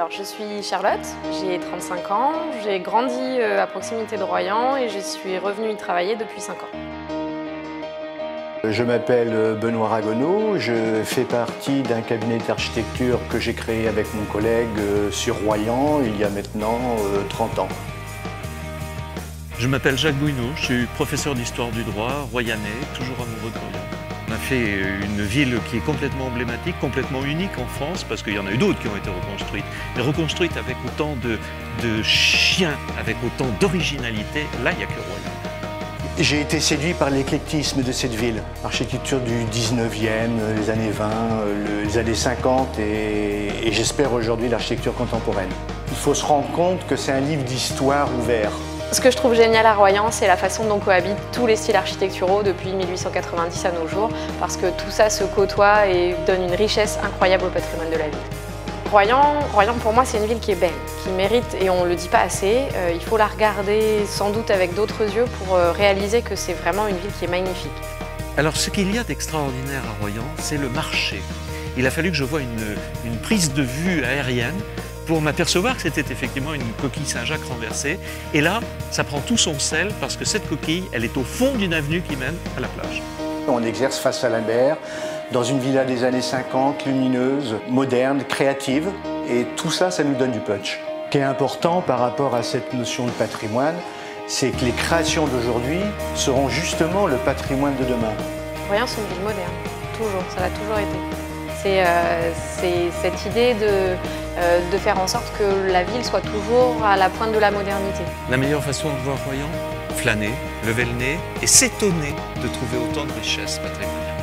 Alors je suis Charlotte, j'ai 35 ans, j'ai grandi euh, à proximité de Royan et je suis revenue y travailler depuis 5 ans. Je m'appelle Benoît Ragonneau, je fais partie d'un cabinet d'architecture que j'ai créé avec mon collègue euh, sur Royan il y a maintenant 30 euh, ans. Je m'appelle Jacques Bouineau, je suis professeur d'histoire du droit, royanais, toujours amoureux de Royan. Fait une ville qui est complètement emblématique, complètement unique en France, parce qu'il y en a eu d'autres qui ont été reconstruites, mais reconstruites avec autant de, de chiens, avec autant d'originalité, là, il n'y a que Royan. J'ai été séduit par l'éclectisme de cette ville. Architecture du 19e, les années 20, les années 50 et, et j'espère aujourd'hui l'architecture contemporaine. Il faut se rendre compte que c'est un livre d'histoire ouvert. Ce que je trouve génial à Royan, c'est la façon dont cohabitent tous les styles architecturaux depuis 1890 à nos jours, parce que tout ça se côtoie et donne une richesse incroyable au patrimoine de la ville. Royan, Royan pour moi, c'est une ville qui est belle, qui mérite, et on ne le dit pas assez, euh, il faut la regarder sans doute avec d'autres yeux pour euh, réaliser que c'est vraiment une ville qui est magnifique. Alors ce qu'il y a d'extraordinaire à Royan, c'est le marché. Il a fallu que je voie une, une prise de vue aérienne pour m'apercevoir que c'était effectivement une coquille Saint-Jacques renversée. Et là, ça prend tout son sel parce que cette coquille, elle est au fond d'une avenue qui mène à la plage. On exerce face à la mer, dans une villa des années 50, lumineuse, moderne, créative. Et tout ça, ça nous donne du punch. Ce qui est important par rapport à cette notion de patrimoine, c'est que les créations d'aujourd'hui seront justement le patrimoine de demain. Rien, c'est une ville moderne, toujours, ça l'a toujours été. C'est euh, cette idée de euh, de faire en sorte que la ville soit toujours à la pointe de la modernité. La meilleure façon de voir Royan Flâner, lever le nez et s'étonner de trouver autant de richesses patrimoniales.